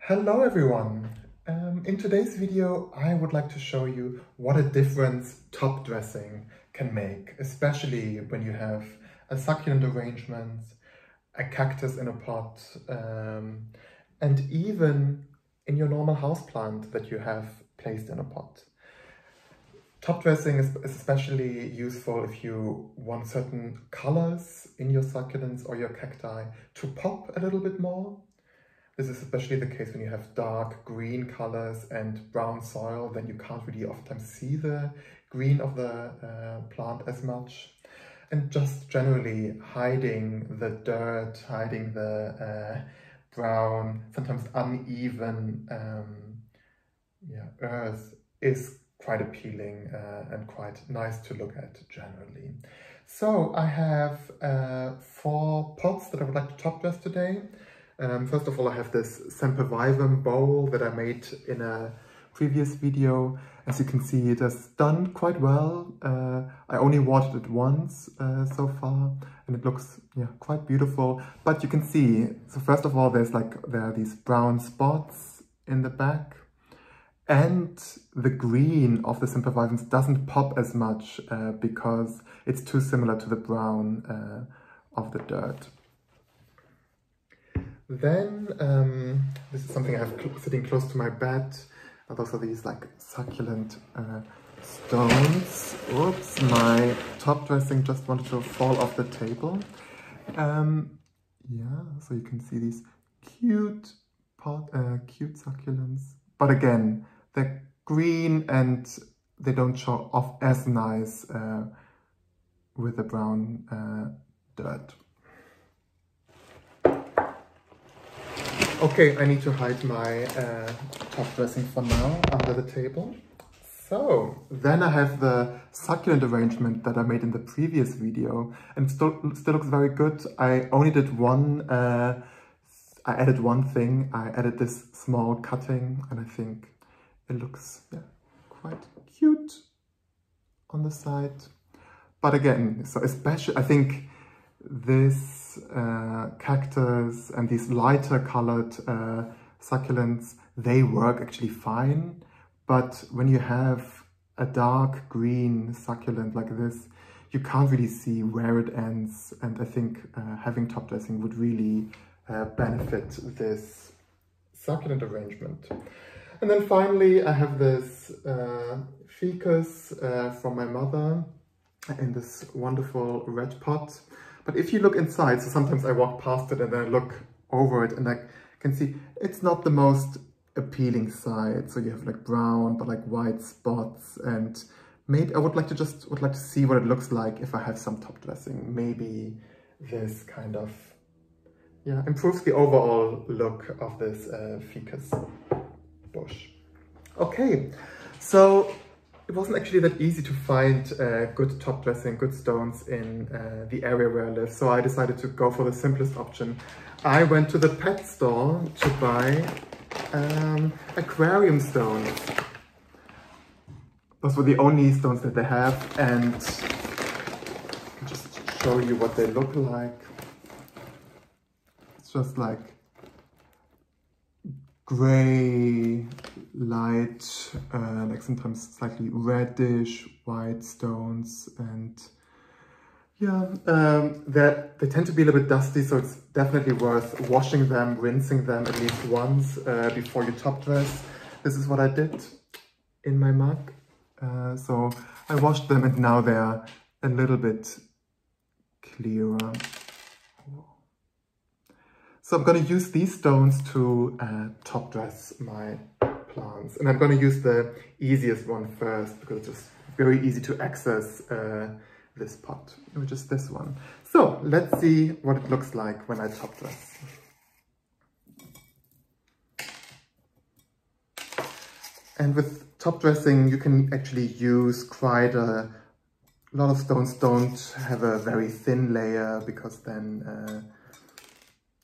Hello everyone! Um, in today's video I would like to show you what a difference top dressing can make, especially when you have a succulent arrangement, a cactus in a pot, um, and even in your normal houseplant that you have placed in a pot. Top dressing is especially useful if you want certain colors in your succulents or your cacti to pop a little bit more. This is especially the case when you have dark green colors and brown soil, then you can't really oftentimes see the green of the uh, plant as much. And just generally hiding the dirt, hiding the uh, brown, sometimes uneven um, yeah, earth is quite appealing uh, and quite nice to look at generally. So I have uh, four pots that I would like to top dress today. Um, first of all, I have this Sempervivum bowl that I made in a previous video. As you can see, it has done quite well. Uh, I only watered it once uh, so far, and it looks yeah quite beautiful. But you can see, so first of all, there's like there are these brown spots in the back and the green of the Sempervivums doesn't pop as much uh, because it's too similar to the brown uh, of the dirt. Then, um, this is something I have cl sitting close to my bed. Those are these like succulent uh, stones. Oops, my top dressing just wanted to fall off the table. Um, yeah, so you can see these cute pot, uh, cute succulents. But again, they're green and they don't show off as nice uh, with the brown uh, dirt. Okay, I need to hide my uh, top dressing for now under the table. So, then I have the succulent arrangement that I made in the previous video and still, still looks very good. I only did one, uh, I added one thing. I added this small cutting and I think it looks yeah, quite cute on the side. But again, so especially, I think this uh, cactus and these lighter colored uh, succulents, they work actually fine. But when you have a dark green succulent like this, you can't really see where it ends. And I think uh, having top dressing would really uh, benefit this succulent arrangement. And then finally, I have this uh, ficus uh, from my mother in this wonderful red pot. But if you look inside, so sometimes I walk past it and then I look over it and I can see it's not the most appealing side. So you have like brown, but like white spots and maybe I would like to just would like to see what it looks like if I have some top dressing. Maybe this kind of, yeah, improves the overall look of this uh, ficus bush. Okay, so it wasn't actually that easy to find uh, good top dressing, good stones in uh, the area where I live, so I decided to go for the simplest option. I went to the pet store to buy um, aquarium stones. Those were the only stones that they have, and I can just show you what they look like. It's just like gray, light, uh, like sometimes slightly reddish white stones and yeah, um, they tend to be a little bit dusty, so it's definitely worth washing them, rinsing them at least once uh, before you top dress. This is what I did in my mug. Uh, so I washed them and now they're a little bit clearer. So I'm going to use these stones to uh, top dress my plants. And I'm going to use the easiest one first because it's just very easy to access uh, this pot, which is this one. So let's see what it looks like when I top dress. And with top dressing, you can actually use quite a, lot of stones don't have a very thin layer because then uh,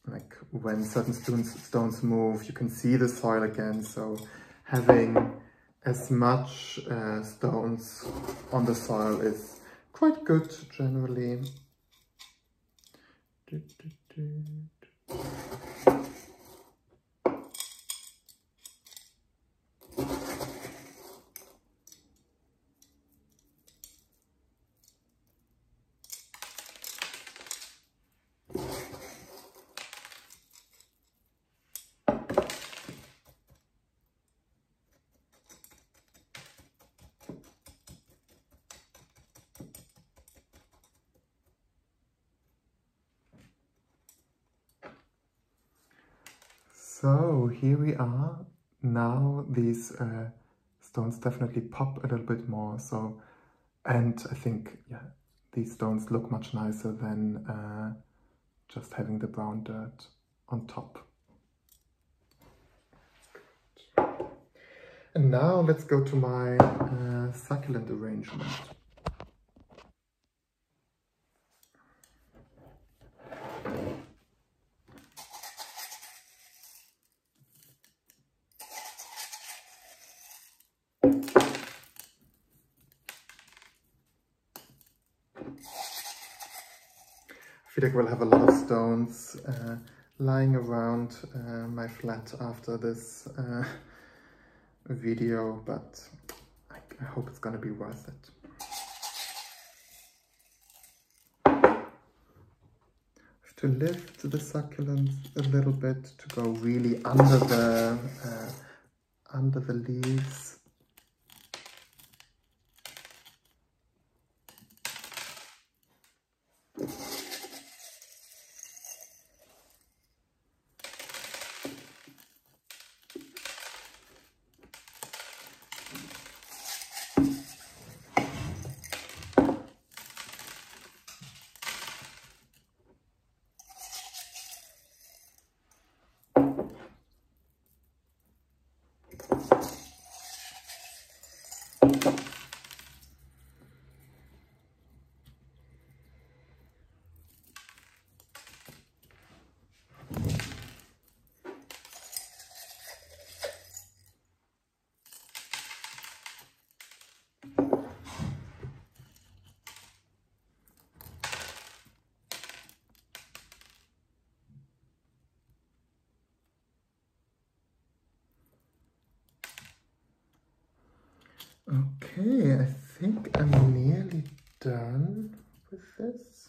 like when certain stones, stones move, you can see the soil again. So having as much uh, stones on the soil is quite good generally. So here we are. Now these uh, stones definitely pop a little bit more. So, and I think, yeah, these stones look much nicer than uh, just having the brown dirt on top. And now let's go to my uh, succulent arrangement. Feel we'll have a lot of stones uh, lying around uh, my flat after this uh, video, but I, I hope it's gonna be worth it. to lift the succulents a little bit to go really under the uh, under the leaves Okay, I think I'm nearly done with this.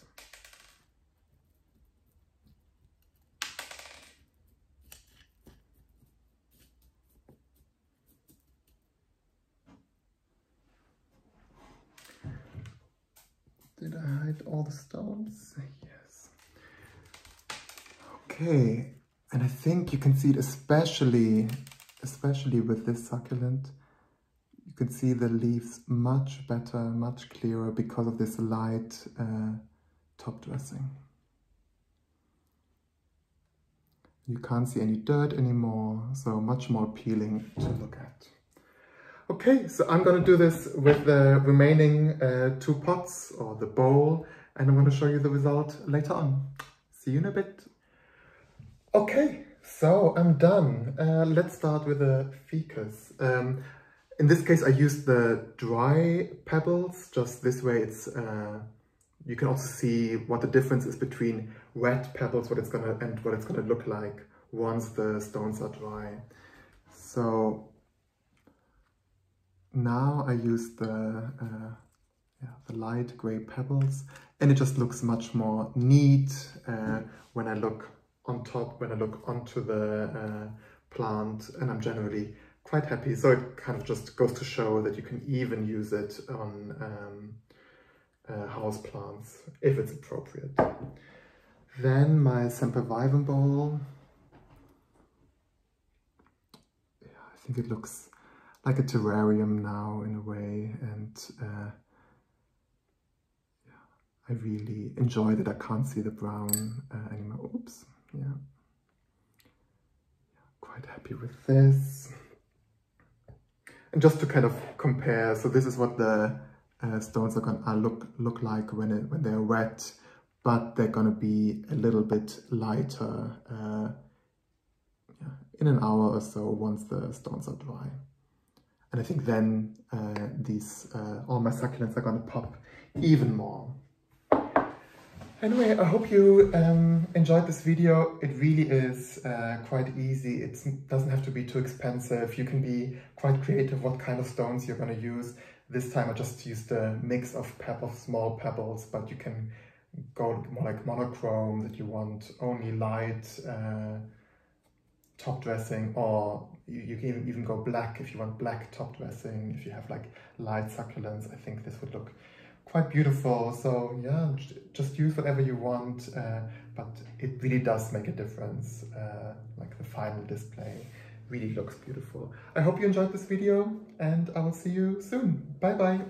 Did I hide all the stones? Yes. Okay, and I think you can see it especially, especially with this succulent, you can see the leaves much better, much clearer because of this light uh, top dressing. You can't see any dirt anymore, so much more appealing to look at. Okay, so I'm gonna do this with the remaining uh, two pots or the bowl and I'm gonna show you the result later on. See you in a bit. Okay, so I'm done. Uh, let's start with the ficus. Um, in this case, I used the dry pebbles, just this way it's, uh, you can also see what the difference is between wet pebbles, what it's gonna, and what it's gonna look like once the stones are dry. So now I use the, uh, yeah, the light gray pebbles and it just looks much more neat uh, when I look on top, when I look onto the uh, plant and I'm generally quite happy. So it kind of just goes to show that you can even use it on um, uh, house plants if it's appropriate. Then my Sempervivum bowl. Yeah, I think it looks like a terrarium now in a way and uh, yeah, I really enjoy that I can't see the brown uh, anymore. Oops, yeah. yeah. Quite happy with this. And just to kind of compare, so this is what the uh, stones are going to look look like when it, when they're wet, but they're going to be a little bit lighter uh, in an hour or so once the stones are dry. And I think then uh, these uh, all my succulents are going to pop even more. Anyway, I hope you um, enjoyed this video. It really is uh, quite easy. It doesn't have to be too expensive. You can be quite creative what kind of stones you're going to use. This time I just used a mix of pebbles, small pebbles, but you can go more like monochrome that you want only light uh, top dressing or you, you, can even go black if you want black top dressing. If you have like light succulents, I think this would look quite beautiful. So yeah, just use whatever you want, uh, but it really does make a difference, uh, like the final display really looks beautiful. I hope you enjoyed this video and I will see you soon. Bye bye.